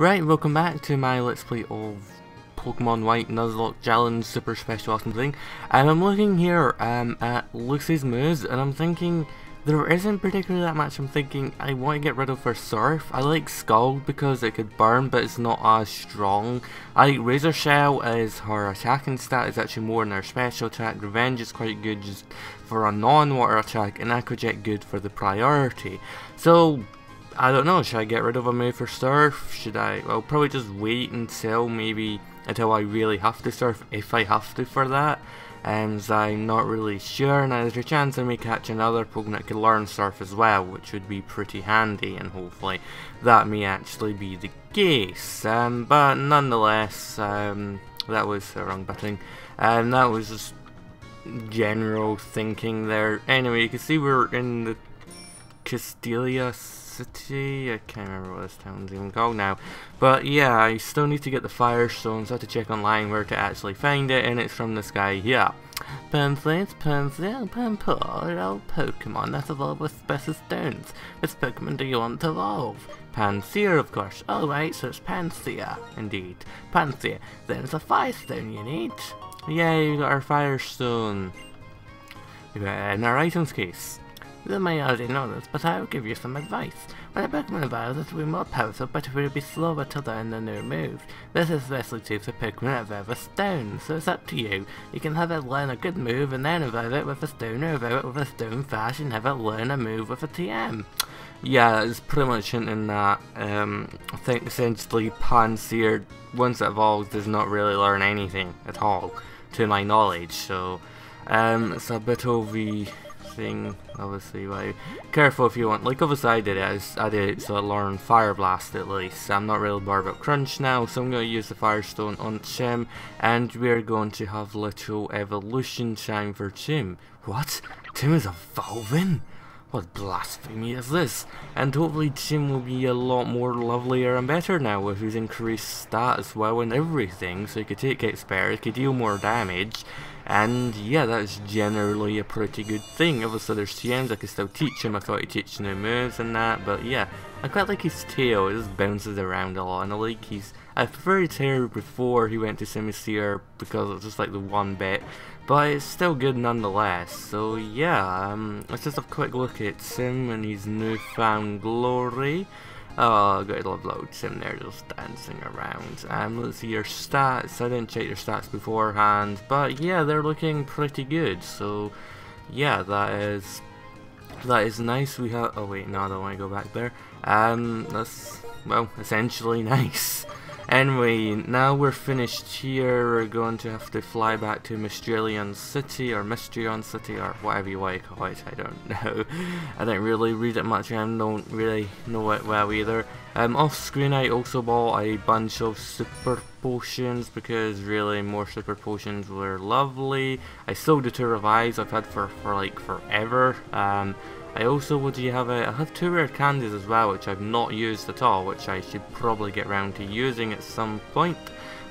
Right, welcome back to my Let's Play of Pokemon White Nuzlocke Challenge Super Special Awesome thing. And I'm looking here um, at Lucy's moves and I'm thinking there isn't particularly that much I'm thinking I want to get rid of for Surf. I like Scald because it could burn but it's not as strong. I like Razor Shell as her attacking stat is actually more than her special attack. Revenge is quite good just for a non-water attack and Aqua Jet good for the priority. So I don't know, should I get rid of a move for Surf? Should I? I'll probably just wait until maybe until I really have to surf if I have to for that. And um, I'm not really sure. Now there's a chance I may catch another Pokemon that can learn surf as well, which would be pretty handy and hopefully that may actually be the case. Um, but nonetheless, um, that was the wrong button. And um, that was just general thinking there. Anyway, you can see we're in the Castelia City. I can't remember what this town's even called now. But yeah, I still need to get the Firestone, so I have to check online where to actually find it, and it's from this guy here. Pumplins, Pumplin, Pumple, oh, Pokemon that evolve with special stones. Which Pokemon do you want to evolve? Pansear, of course. Oh right, so it's Pansear. Indeed. Pansear. Then it's a Firestone you need. Yay, we got our Firestone. We got in our items case. You may already know this, but I will give you some advice. When a Pokemon evolves, it will be more powerful, but it will be slower to learn the new move. This is especially true for Pokemon that evolve a stone, so it's up to you. You can have it learn a good move and then evolve it with a stone, or evolve it with a stone flash and have it learn a move with a TM. Yeah, it's pretty much hinting that, um, I think essentially Pansear, once it evolves, does not really learn anything at all, to my knowledge, so, um, it's a bit of a thing, obviously, like, careful if you want, like, obviously I did it, I, did it so I learned Fire Blast at least, I'm not really bored about Crunch now, so I'm going to use the Firestone on Chim, and we're going to have little evolution time for Chim. What? Chim is evolving? What blasphemy is this? And hopefully Chim will be a lot more lovelier and better now with his increased stat as well and everything, so he could take expert, he could deal more damage, and yeah, that's generally a pretty good thing. Obviously there's TMs, I can still teach him, I thought he'd teach new moves and that, but yeah. I quite like his tail, it just bounces around a lot, and I like his... I preferred his hair before he went to Simisear because it's just like the one bit, but it's still good nonetheless. So yeah, um, let's just have a quick look at Sim and his newfound glory. Oh, good love loads him there just dancing around. Um, let's see your stats. I didn't check your stats beforehand, but yeah, they're looking pretty good. So yeah, that is that is nice. We have. Oh wait, no, I don't want to go back there. Um, that's well, essentially nice. Anyway, now we're finished here, we're going to have to fly back to Mysterion City, or Mysterion City, or whatever you want to call it, I don't know. I didn't really read it much and don't really know it well either. Um, off screen I also bought a bunch of super potions because really more super potions were lovely. I sold the two revives I've had for, for like forever. Um, I also, do you have? A, I have two rare candies as well, which I've not used at all, which I should probably get round to using at some point.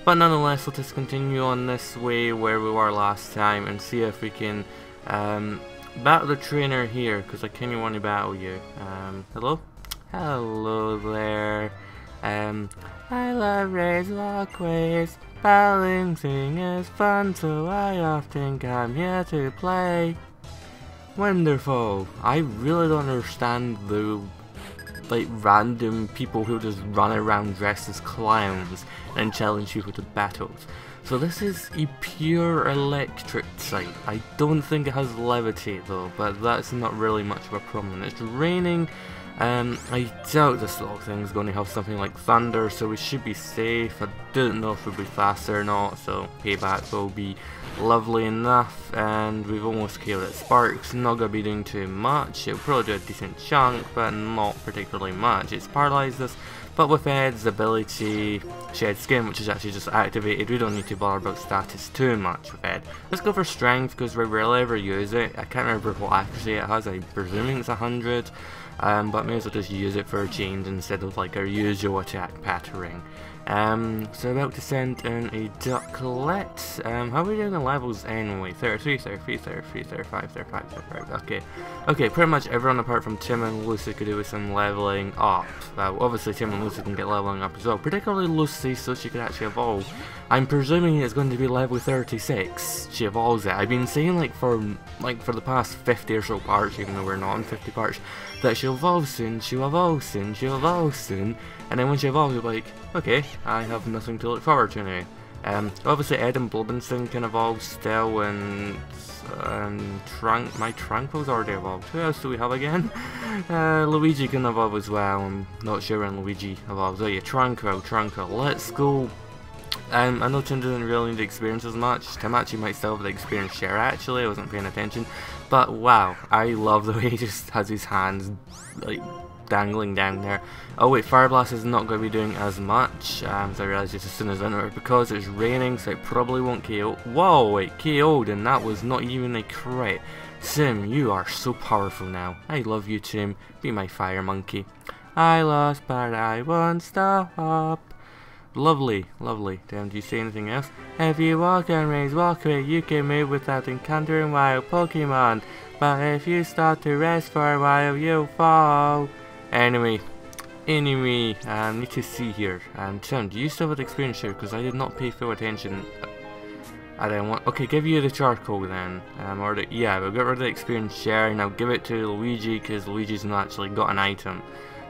But nonetheless, let us just continue on this way where we were last time and see if we can um, battle the trainer here, because I kind of want to battle you. Um, hello? Hello there. Um, I love race walkways, balancing is fun, so I often come here to play. Wonderful. I really don't understand the like random people who just run around dressed as clowns and challenge people to battles. So this is a pure electric site. I don't think it has levitate though, but that's not really much of a problem. It's raining, um, I doubt this little thing is going to have something like thunder, so we should be safe. I don't know if we'll be faster or not, so payback will be lovely enough and we've almost killed it. Sparks not going to be doing too much, it'll probably do a decent chunk but not particularly much. It's paralyzed us but with Ed's ability, Shed Skin, which is actually just activated, we don't need to bother about status too much with Ed. Let's go for Strength because we rarely ever use it. I can't remember what accuracy it has, I'm presuming it's 100. Um, but may as well just use it for a change instead of like our usual attack pattern. Um, so about to send in a Ducklett. Um, how are we doing the levels anyway? 33, 33, 33, 35, 35, 35, okay. Okay, pretty much everyone apart from Tim and Lucy could do with some leveling up. Well, obviously Tim and Lucy can get leveling up as well, particularly Lucy so she could actually evolve. I'm presuming it's going to be level 36, she evolves it. I've been saying like for like for the past 50 or so parts, even though we're not in 50 parts, that she'll evolve soon, she'll evolve soon, she'll evolve soon, and then when she evolves you're like, okay, I have nothing to look forward to now. Um, obviously Ed and Blubberson can evolve still, and, and Trunk, my Tranquill's already evolved. Who else do we have again? Uh, Luigi can evolve as well, I'm not sure when Luigi evolves. Oh yeah, Tranquill, Tranquil, let's go um, I know Tim doesn't really need experience as much. Actually might still have the experience share actually, I wasn't paying attention. But wow, I love the way he just has his hands like dangling down there. Oh wait, Fire Blast is not going to be doing as much, um, as I realised just as soon as I enter because it's raining so it probably won't KO. Whoa, wait, KO'd and that was not even a crit. Sim, you are so powerful now. I love you Tim, be my fire monkey. I lost but I won't stop. Lovely, lovely. Damn, do you see anything else? If you walk and raise walkway, you can move without encountering wild Pokemon. But if you start to rest for a while, you'll fall. Anyway, anyway, I um, need to see here. Um, Tim, do you still have the experience share? Because I did not pay full attention. I don't want. Okay, give you the charcoal then. Um, or the yeah, we'll get rid of the experience share and I'll give it to Luigi because Luigi's not actually got an item.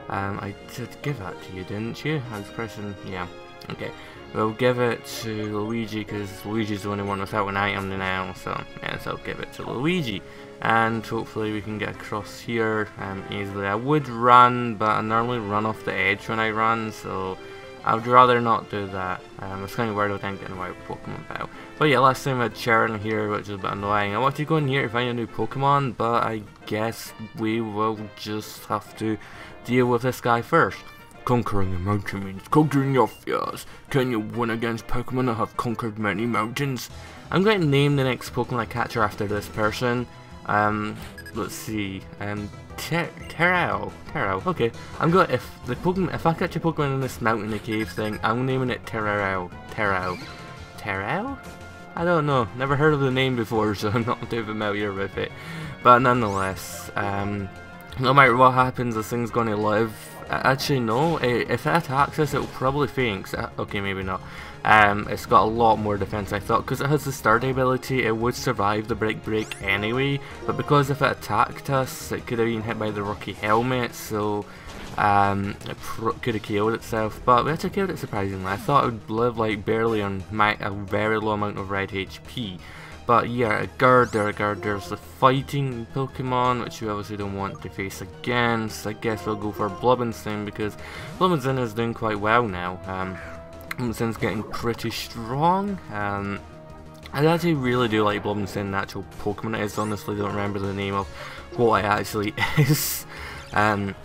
Um, I did give that to you, didn't you? I was pressing, yeah. Okay, we'll give it to Luigi because Luigi's the only one without an item now, so yeah, so I'll give it to Luigi. And hopefully we can get across here um, easily. I would run, but I normally run off the edge when I run, so I would rather not do that. Um, I was kind of worried about getting wild Pokemon battle. But yeah, last time I had Cheren here, which is a bit annoying. I wanted to go in here to find a new Pokemon, but I guess we will just have to deal with this guy first. Conquering a mountain means conquering your fears. Can you win against Pokemon that have conquered many mountains? I'm going to name the next Pokemon I catch after this person. Um, let's see. Um, Ter Terrell. Terrell. Okay. I'm gonna if the Pokemon if I catch a Pokemon in this mountain the cave thing, I'm naming it Terrell. Terrell. Terrell? I don't know. Never heard of the name before, so I'm not too familiar with it. But nonetheless, um, no matter what happens, this thing's going to live Actually, no. Eh, if it attacks us, it'll probably faint. Okay, maybe not. Um, it's got a lot more defense, I thought. Because it has the Sturdy ability, it would survive the Brick Break anyway. But because if it attacked us, it could have been hit by the Rocky Helmet, so... Um, it could have killed itself, but we actually killed it surprisingly. I thought it would live like barely on my, a very low amount of red HP. But yeah, a Gurdurr, Gurdurr's the fighting Pokemon, which you obviously don't want to face against. I guess we'll go for Blubberson because Blubberson is doing quite well now. Um, getting pretty strong. Um, I actually really do like Blubberson, the actual Pokemon it is. Honestly, don't remember the name of what it actually is. Um,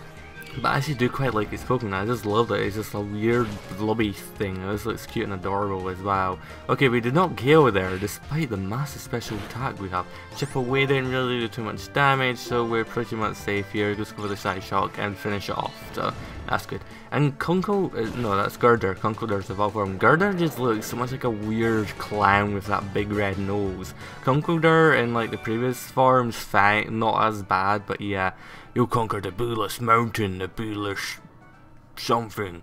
but I actually do quite like his Pokemon, I just love it, it's just a weird blobby thing, it just looks cute and adorable as well. Okay, we did not KO there, despite the massive special attack we have. Chip away didn't really do too much damage, so we're pretty much safe here, just go for the Psyshock and finish it off, so that's good. And Kunko, uh, no that's Gurdurr, Conkeldurr's evolved form. Gurdurr just looks so much like a weird clown with that big red nose. Conkeldurr in like the previous forms, fine, not as bad, but yeah. You conquered the Booless Mountain, the Booless something.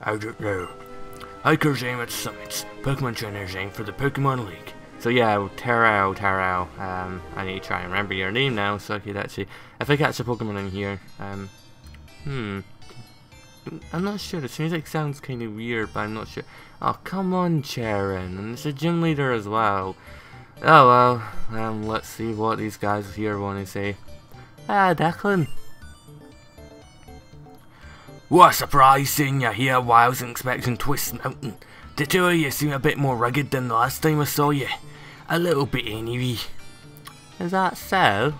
I don't know. Hikers aim at summits. Pokemon trainers aim for the Pokemon League. So yeah, Tarao, Tarao, um, I need to try and remember your name now so I could actually, if I catch a Pokemon in here, um, hmm, I'm not sure, the music sounds kind of weird, but I'm not sure. Oh, come on, Cheren, and it's a gym leader as well. Oh well, um, let's see what these guys here want to say. Ah, Declan. What a surprise seeing you here while I was inspecting Twist Mountain. The two of you seem a bit more rugged than the last time I saw you. A little bit anyway. Is that so?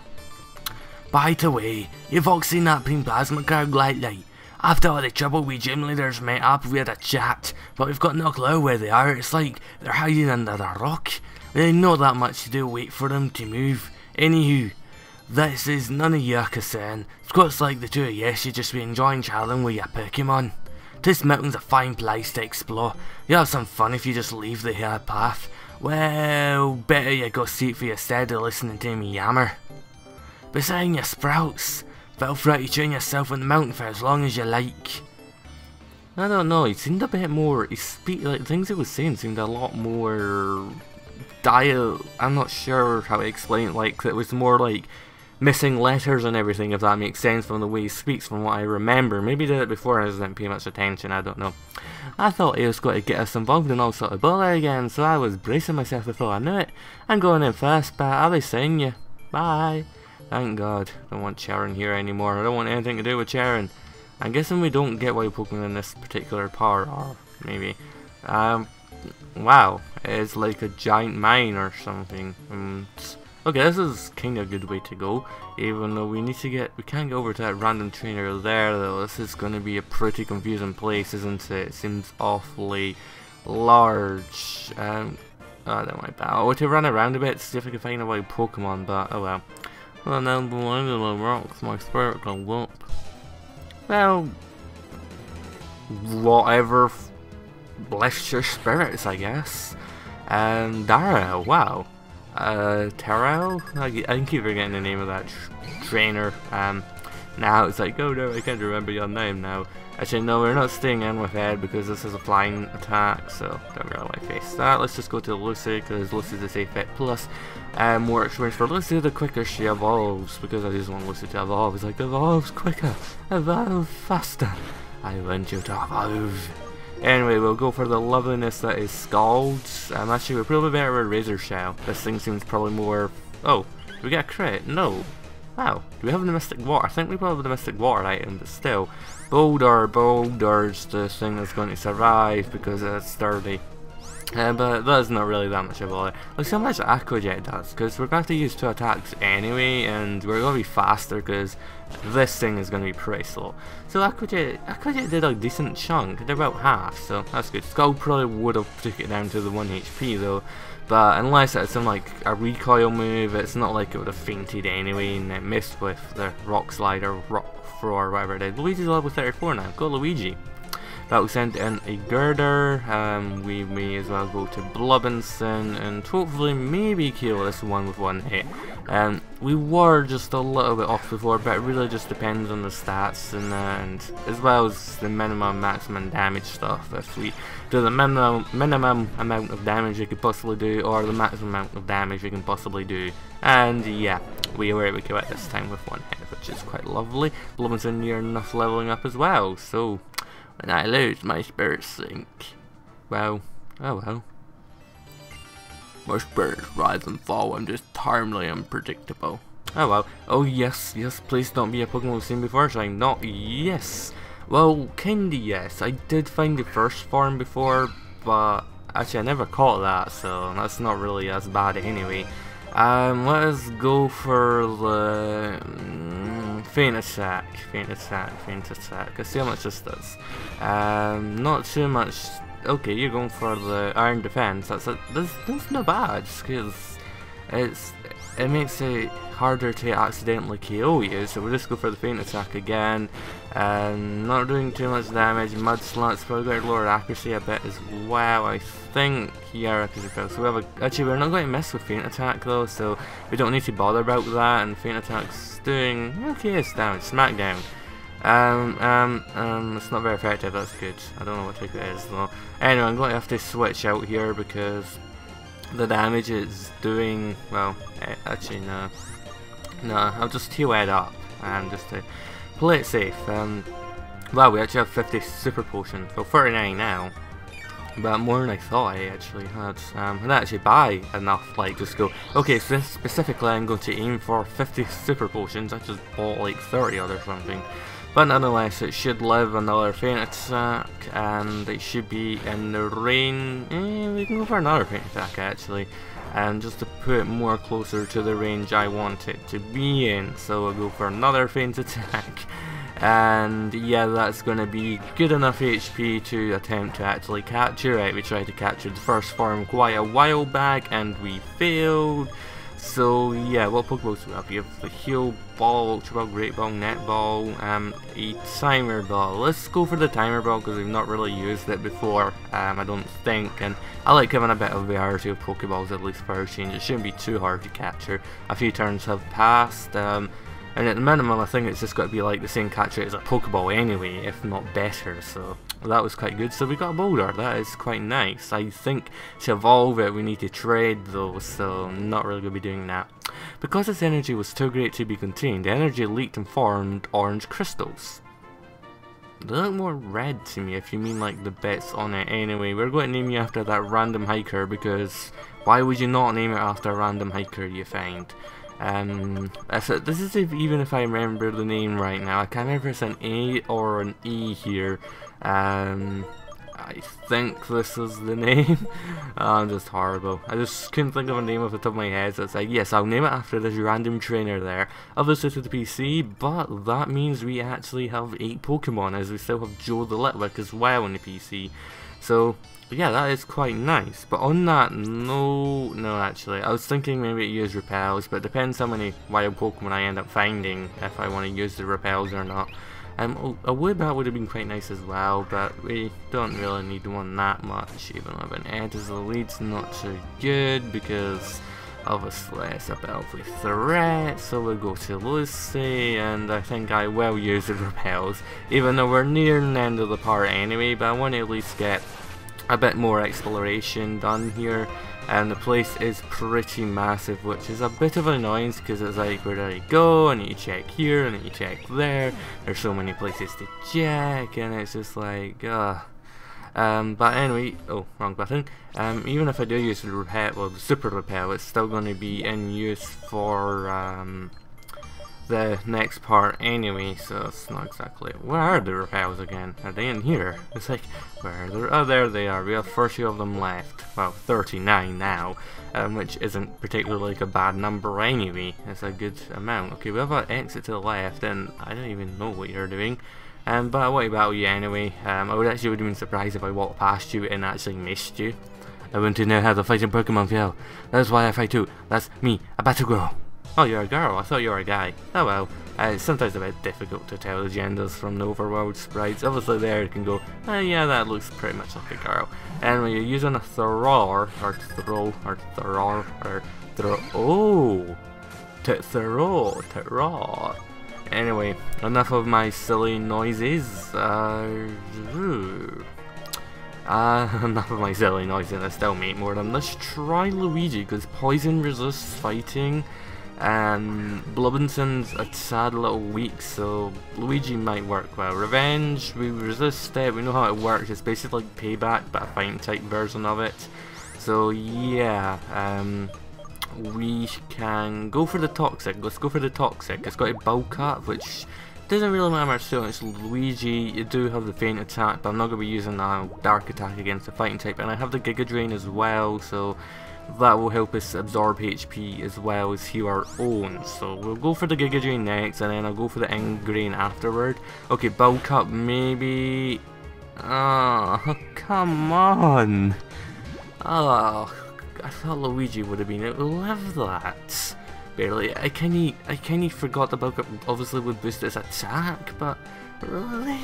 By the way, you've all seen that pink plasma card lately. After all the trouble we gym leaders met up, we had a chat, but we've got no clue where they are. It's like they're hiding under a rock. They not that much to do, wait for them to move. Anywho, This is none of your concern. Squats like the two of you should just be enjoying chatting with your Pokemon. This mountain's a fine place to explore. You'll have some fun if you just leave the hard path. Well, better you go sit for your stead of listening to me yammer. Besides your sprouts, feel free to tune yourself on the mountain for as long as you like. I don't know, he seemed a bit more, he speak, like, things he was saying seemed a lot more dial, I'm not sure how to explain it, like, it was more like missing letters and everything, if that makes sense from the way he speaks, from what I remember. Maybe he did it before I didn't pay much attention, I don't know. I thought he was going to get us involved in all sort of bother again, so I was bracing myself before I knew it. I'm going in first, but I'll be seeing you. Bye. Thank God. Don't want Cheren here anymore. I don't want anything to do with Cheren. I'm guessing we don't get wild Pokemon in this particular part, or maybe. Um, wow. It's like a giant mine or something. Um, Okay, this is kind of a good way to go, even though we need to get, we can't go over to that random trainer there though, this is going to be a pretty confusing place, isn't it? It seems awfully large, um, oh, that might be, I want to run around a bit, to see if I can find a wild Pokemon, but oh well. Well, now the land of the rocks, my spirit can whoop. Well, whatever bless your spirits, I guess. And Dara, wow uh, Terrell? I, I keep forgetting the name of that tr trainer. Um, now it's like, oh no, I can't remember your name now. Actually, no, we're not staying in with Ed because this is a flying attack, so don't really want face that. Let's just go to Lucy because Lucy's a safe bet plus. Um, more experience for Lucy, the quicker she evolves because I just want Lucy to evolve. It's like, evolves quicker, evolve faster. I want you to evolve. Anyway, we'll go for the loveliness that is Scald. Um, actually, we're probably better with Razor Shell. This thing seems probably more... Oh, do we get a crit? No. Wow, do we have the Mystic Water? I think we probably have the Mystic Water item, but still. Boldore, Boldore's the thing that's going to survive because it's sturdy. Uh, but that's not really that much of a Let's see how much Aqua Jet does, because we're going to use two attacks anyway, and we're going to be faster because this thing is going to be pretty slow. So Aqua Jet, Aqua Jet did a decent chunk, did about half, so that's good. Scald probably would have took it down to the 1 HP though, but unless it's in like a recoil move, it's not like it would have fainted anyway, and it missed with the Rock Slide or Rock Throw or whatever it did. Luigi's level 34 now, go Luigi. That will send in a Gurdurr. Um, we may as well go to Blubinson and hopefully maybe kill this one with one hit. Um, we were just a little bit off before, but it really just depends on the stats and, uh, and as well as the minimum maximum damage stuff. If we do the minimum minimum amount of damage we could possibly do, or the maximum amount of damage we can possibly do, and yeah, we were able to kill it this time with one hit, which is quite lovely. Blubinson near enough leveling up as well, so when I lose, my spirits sink. Well, oh well. My spirits rise and fall, I'm just terminally unpredictable. Oh well. Oh yes, yes, please don't be a Pokemon we've seen before, I'm not. Yes! Well, kinda yes. I did find the first form before, but actually I never caught that, so that's not really as bad anyway. Um, let us go for the... Faint attack, faint attack, faint attack. Let's see how much this does. Um, not too much. Okay, you're going for the iron defense. That's a, that's, that's not bad, because it's it makes it harder to accidentally KO you. So we'll just go for the faint attack again. And not doing too much damage. Mud Slap's probably got lower accuracy a bit as well. I think yeah, accuracy fell. So we have a actually we're not going to mess with faint attack though, so we don't need to bother about that. And faint attack's doing okay, it's damage. Smackdown. Um, um, um, it's not very effective, that's good. I don't know what it is though. Anyway, I'm going to have to switch out here because the damage it's doing, well, eh, actually no. No, I'll just heal Ed up, and just to play it safe. Um, well, we actually have 50 super potions, so 39 now. But more than I thought I actually had. Um, and actually buy enough, like, just go, okay, so specifically I'm going to aim for 50 super potions, I just bought like 30 or something. But nonetheless, it should live another faint attack, and it should be in the rain. Eh, we can go for another faint attack actually, and just to put it more closer to the range I want it to be in. So we'll go for another faint attack. And yeah, that's going to be good enough HP to attempt to actually capture it. We tried to capture the first form quite a while back, and we failed. So yeah, what Pokeballs do we have? You have the Heal Ball, Ball, Great Ball, Net Ball, um, a Timer Ball. Let's go for the Timer Ball because we've not really used it before, um, I don't think, and I like having a bit of variety of Pokeballs at least for a change. It shouldn't be too hard to capture. A few turns have passed, um, and at the minimum I think it's just got to be like the same catcher as a Pokeball anyway, if not better, so that was quite good. So we got a Boldore, that is quite nice. I think to evolve it we need to trade though, so not really going to be doing that. Because its energy was too great to be contained, the energy leaked and formed orange crystals. They look more red to me if you mean like the bits on it. Anyway, we're going to name you after that random hiker because why would you not name it after a random hiker you find? Um, so this is if, even if I remember the name right now. I can't remember if it's an A or an E here. Um, I think this is the name. I'm just horrible. I just couldn't think of a name off the top of my head, so it's like, yes, I'll name it after this random trainer there. Obviously to the PC, but that means we actually have 8 Pokemon, as we still have Joe the Litwick as well on the PC. So, yeah, that is quite nice. But on that, no, no, actually, I was thinking maybe use repels, but it depends how many wild Pokemon I end up finding if I want to use the repels or not. Um, a Woobat would have been quite nice as well, but we don't really need one that much, even though an Ed as the lead's not so good, because obviously it's a Belfry threat, so we'll go to Lucy, and I think I will use the repels, even though we're near the end of the part anyway, but I want to at least get a bit more exploration done here and the place is pretty massive which is a bit of an annoyance because it's like where do I go? And you check here and you check there. There's so many places to check and it's just like uh um, but anyway, oh, wrong button. Um, even if I do use the repel, well, the Super Repel, it's still going to be in use for um, the next part anyway, so it's not exactly... Where are the repels again? Are they in here? It's like, where are they? Oh, there they are. We have 30 of them left. Well, 39 now, um, which isn't particularly like a bad number anyway. It's a good amount. Okay, we have an exit to the left, and I don't even know what you're doing. Um, but to battle you anyway. Um, I would actually would have been surprised if I walked past you and actually missed you. I want to know how to fight in Pokemon feel. That's why I fight too. That's me, a battle girl. Oh, you're a girl. I thought you were a guy. Oh well. Uh, it's sometimes a bit difficult to tell the genders from the overworld sprites. Obviously there you can go, oh yeah, that looks pretty much like a girl. And when you're using a Thrower, or Throw, or Thrower, or Throw, oh! To throw, to raw. Anyway, enough of my silly noises. Uh, uh, enough of my silly noises, I still make more than Let's try Luigi, because poison resists fighting. And Blubinson's a sad little weak, so Luigi might work well. Revenge, we resist it, we know how it works, it's basically like payback, but a fighting type version of it. So yeah, um, we can go for the Toxic, let's go for the Toxic. It's got a bulk up, which doesn't really matter much to. It's Luigi, you do have the Faint Attack, but I'm not going to be using a Dark Attack against the Fighting type. And I have the Giga Drain as well, so that will help us absorb HP as well as heal our own. So we'll go for the Giga Drain next, and then I'll go for the Ingrain afterward. Okay, bulk up maybe... Oh, come on! Oh, I thought Luigi would have been able to live that. Barely. I kinda, I kinda forgot the bulk up obviously would boost its attack, but really?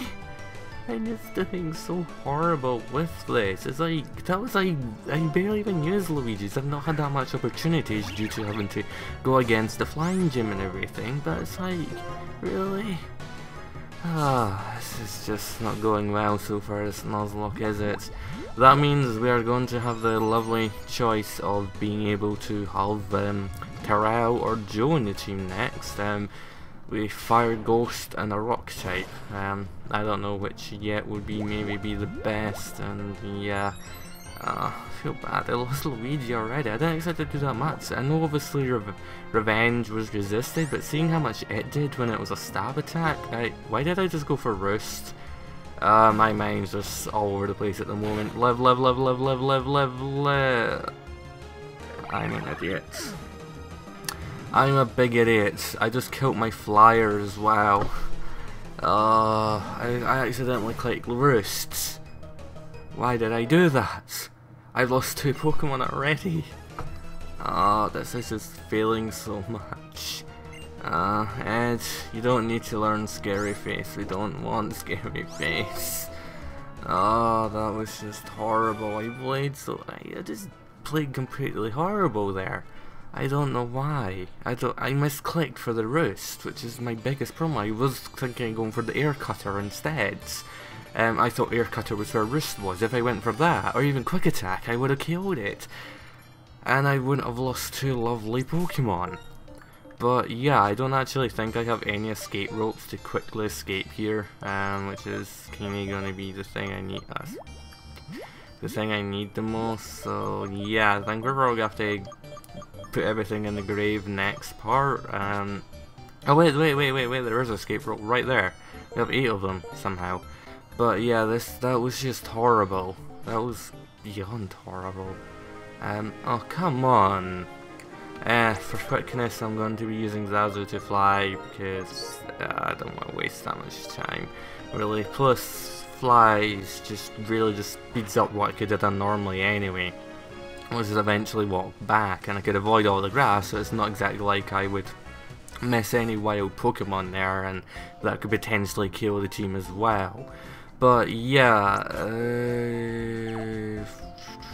I'm just doing so horrible with this. It's like, that was like, I barely even used Luigi's. I've not had that much opportunities due to having to go against the flying gym and everything, but it's like, really? Ah, this is just not going well so far, this Nuzlocke, is it? That means we are going to have the lovely choice of being able to have um, or Joe in the team next. Um, we Fire Ghost and a Rock type. Um, I don't know which yet would be maybe be the best, and yeah, uh, I feel bad. I lost Luigi already. I didn't expect to do that much. I know obviously Re Revenge was resisted, but seeing how much it did when it was a stab attack, I, why did I just go for Roost? Uh, my mind's just all over the place at the moment. Live, live, live, live, live, live, live, live. I'm an idiot. I'm a big idiot. I just killed my flyer as well. Uh, I, I accidentally clicked roosts. Why did I do that? I've lost two Pokemon already. Oh, this is just failing so much. Uh, Ed, you don't need to learn Scary Face. We don't want Scary Face. Oh, that was just horrible. I played so... I just played completely horrible there. I don't know why. I don't. I misclicked for the roost, which is my biggest problem. I was thinking of going for the air cutter instead. Um, I thought air cutter was where roost was. If I went for that, or even quick attack, I would have killed it. And I wouldn't have lost two lovely Pokemon. But yeah, I don't actually think I have any escape ropes to quickly escape here, um, which is kind of going to be the thing I need. Uh, the thing I need the most. So yeah, I think we're probably to have to put everything in the grave next part. Um, oh wait, wait, wait, wait, wait! There is an escape rope right there. We have eight of them somehow. But yeah, this that was just horrible. That was beyond horrible. Um, oh come on. Uh, for quickness, I'm going to be using Zazu to fly because uh, I don't want to waste that much time, really. Plus, flies just really just speeds up what I could have done normally anyway. Was eventually walk back, and I could avoid all the grass, so it's not exactly like I would miss any wild Pokemon there, and that could potentially kill the team as well. But yeah, uh,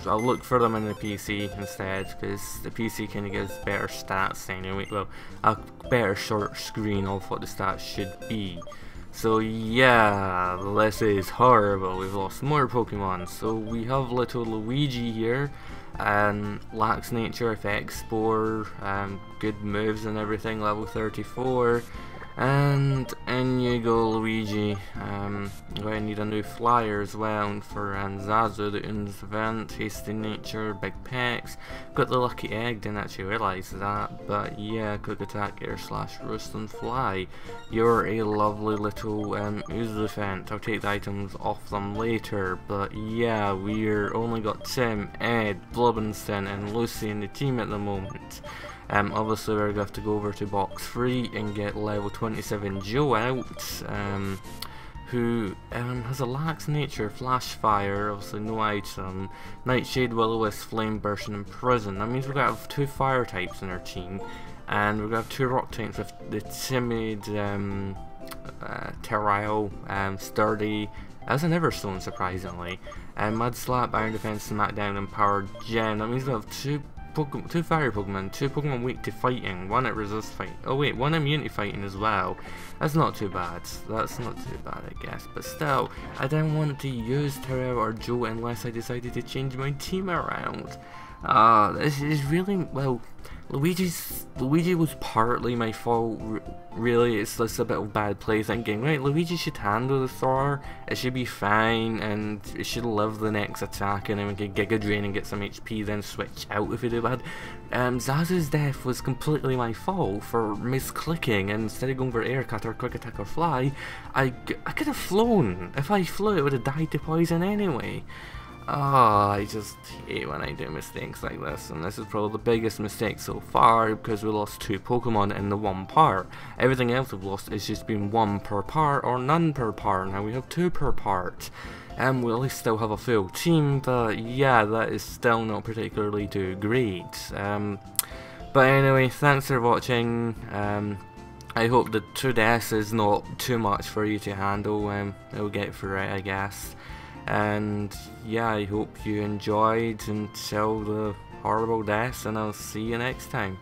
I'll look for them in the PC instead because the PC kind of gives better stats anyway. Well, a better short screen of what the stats should be. So yeah, this is horrible. We've lost more Pokemon. So we have little Luigi here, and lax nature effects, spore, um, good moves and everything. Level 34. And in Luigi. Um, I'm going to need a new flyer as well for Anzazu, the Unfezant, Hasty Nature, Big Pecks. Got the lucky egg, didn't actually realise that, but yeah, Quick Attack, Air Slash, Roost and Fly. You're a lovely little um, Unfezant. I'll take the items off them later, but yeah, we're only got Tim, Ed, Blobinson and Lucy in the team at the moment. Um, obviously we're going to have to go over to box 3 and get level 27 Joe out, um, who um, has a lax nature, flash fire, obviously no item, Nightshade, Will-O-Wisp, Flame Burst and Imprison. That means we're going to have two fire types in our team, and we're going to have two rock types with the timid, um, uh, Terrile, um, Sturdy, as an Everstone surprisingly, and Mud Slap, Iron Defense, Smackdown and Power Gem. That means we have two Pokemon, two fire Pokemon, two Pokemon weak to fighting, one at resist fight. Oh wait, one immune to fighting as well. That's not too bad. That's not too bad, I guess. But still, I don't want to use Terrell or Joe unless I decided to change my team around. Ah, uh, this is really, well, Luigi's Luigi was partly my fault. really, it's just a bit of bad play thinking. Right, Luigi should handle the Thor. It should be fine, and it should live the next attack, and then we could Giga Drain and get some HP, then switch out if we do bad. Um, Zazu's death was completely my fault for misclicking, and instead of going for Air Cut or Quick Attack or Fly, I, I could have flown. If I flew, it would have died to poison anyway. Oh, I just hate when I do mistakes like this, and this is probably the biggest mistake so far because we lost two Pokemon in the one part. Everything else we've lost is just been one per part or none per part. Now we have two per part. And we at least still have a full team, but yeah, that is still not particularly too great. Um, but anyway, thanks for watching. Um, I hope the 2DS is not too much for you to handle. Um, it'll get through it, I guess and yeah I hope you enjoyed until the horrible deaths and I'll see you next time